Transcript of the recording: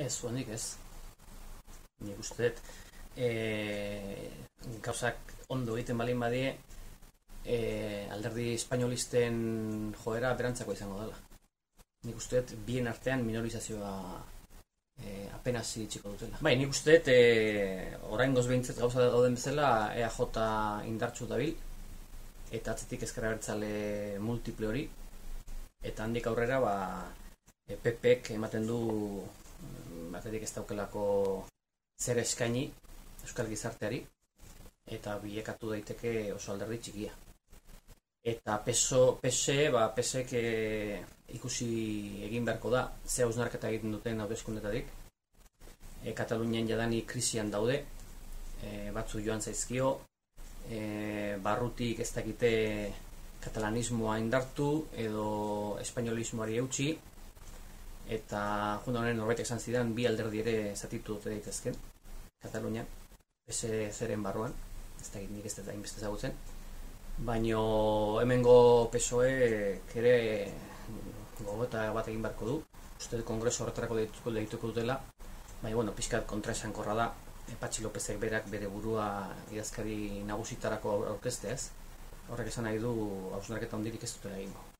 Ez, zuenik ez. Nik uste dut, e, gauzak ondo egiten balin badie, e, alderdi espainolisten joera berantzako izango dela. Nik uste dut, bien artean minorizazioa e, apenas itxiko dutela. Bai, nik uste dut, e, orain behintzat gauza dauden bezala, EAJ indartsu dabil, eta atzetik ezkara bertzale multiple hori, eta handik aurrera, ba, e, PPek ematen du batetik ez daukelako zer eskaini euskal gizarteari eta bilekatu daiteke oso alderdi txikia. Eta peso, pese, ba, pesek e, ikusi egin beharko da, ze hausnarketa egiten duten hauteskundetarik. E, Katalunian jadani krisian daude, e, batzu joan zaizkio, e, barrutik ez dakite katalanismoa indartu edo espainolismoari eutxi, eta junda honen norbait esan zidan bi alderdi ere zatitu dute daitezken Katalunia ese zeren barruan. Ez da nik ez da inbeste zagutzen baino hemengo PSOE kere gogota bat egin barko du. Uste kongreso horretarako deituko deituko dutela. Baina bueno pizkat kontra esan korra da Patxi Lopezek berak bere burua idazkari nagusitarako aurkezte ez horrek esan nahi du hausnarketa hondirik ez dutela egingo